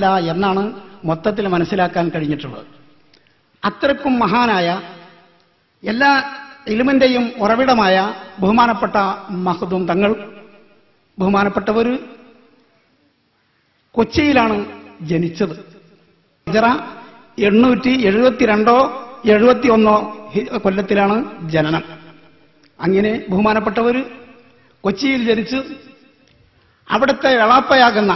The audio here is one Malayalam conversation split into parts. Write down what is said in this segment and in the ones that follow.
ഇല്ല എന്നാണ് മൊത്തത്തിൽ മനസ്സിലാക്കാൻ കഴിഞ്ഞിട്ടുള്ളത്. അത്രക്കും മഹാനായ എല്ലാ ഇലുമിന്റെയും ഉറവിടമായ ബഹുമാനപ്പെട്ട മഹദൂം തങ്ങൾ ബഹുമാനപ്പെട്ടവർ കൊച്ചിയിലാണ് ജനിച്ചത്. ഹിജറ എണ്ണൂറ്റി എഴുപത്തിരണ്ടോ എഴുപത്തി ഒന്നോ കൊല്ലത്തിലാണ് ജനനം. അങ്ങനെ ബഹുമാനപ്പെട്ടവർ കൊച്ചിയിൽ ജനിച്ച് അവിടുത്തെ എളാപ്പയാകുന്ന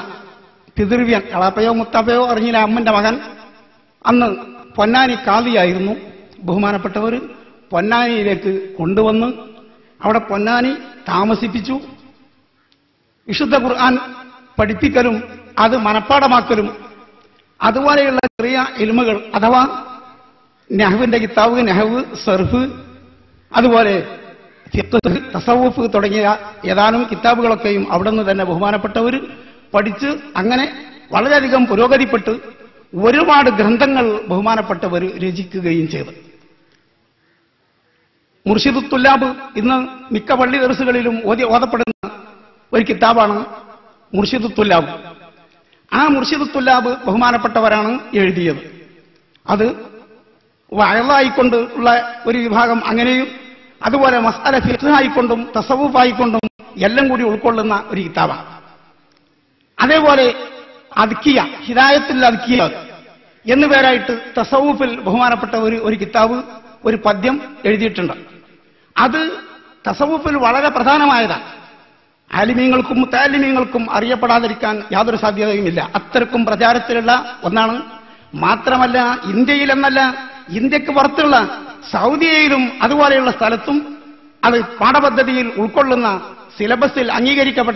പിതൃവ്യൻ എളാപ്പയോ മുത്താപ്പയോ അറിഞ്ഞില്ല അമ്മന്റെ മകൻ. അന്ന് പൊന്നാനി കാതിയായിരുന്നു ബഹുമാനപ്പെട്ടവർ പൊന്നാനിയിലേക്ക് കൊണ്ടുവന്ന് അവിടെ പൊന്നാനി താമസിപ്പിച്ചു. വിശുദ്ധ ഖുർആൻ പഠിപ്പിക്കലും അത് മനഃപ്പാടമാക്കലും അതുപോലെയുള്ള ചെറിയ ഇൽമുകൾ അഥവാ നെഹുവിന്റെ കിതാബ് നെഹവ് സർഫ് അതുപോലെ തസവുഫ് തുടങ്ങിയ ഏതാനും കിതാബുകളൊക്കെയും അവിടെ നിന്ന് തന്നെ ബഹുമാനപ്പെട്ടവർ പഠിച്ച് അങ്ങനെ വളരെയധികം പുരോഗതിപ്പെട്ട് ഒരുപാട് ഗ്രന്ഥങ്ങൾ ബഹുമാനപ്പെട്ടവർ രചിക്കുകയും ചെയ്തു. മുർഷിദ് തുല്ലാബ് ഇന്ന് മിക്ക പള്ളി ദർസുകളിലും ഓതി ഓതപ്പെടുന്ന ഒരു കിതാബാണ് മുർഷിദ് തുല്ലാബ് ആ മുർഷിദ് തുല്ലാബ് ബഹുമാനപ്പെട്ടവരാണ് എഴുതിയത്. അത് വയലായിക്കൊണ്ട് ഉള്ള ഒരു വിഭാഗം അങ്ങനെയും അതുപോലെ മസാല ഫിഖായിക്കൊണ്ടും തസവൂഫായിക്കൊണ്ടും എല്ലാം കൂടി ഉൾക്കൊള്ളുന്ന ഒരു കിതാബാണ്. അതേപോലെ അദ്ക്കിയ ഹിദായത്തിൽ അദ്ക്കിയ എന്നു പേരായിട്ട് തസവൂഫിൽ ബഹുമാനപ്പെട്ട ഒരു ഒരു കിതാബ് ഒരു പദ്യം എഴുതിയിട്ടുണ്ട്. അത് തസവൂഫിൽ വളരെ പ്രധാനമായതാണ് ആലിമീങ്ങൾക്കും മുത്താലിമീങ്ങൾക്കും അറിയപ്പെടാതിരിക്കാൻ യാതൊരു സാധ്യതയുമില്ല. അത്രക്കും പ്രചാരത്തിലുള്ള ഒന്നാണ്. മാത്രമല്ല ഇന്ത്യയിലെന്നല്ല ഇന്ത്യയ്ക്ക് പുറത്തുള്ള സൗദിയയിലും അതുപോലെയുള്ള സ്ഥലത്തും അത് പാഠപദ്ധതിയിൽ ഉൾക്കൊള്ളുന്ന സിലബസിൽ അംഗീകരിക്കപ്പെട്ട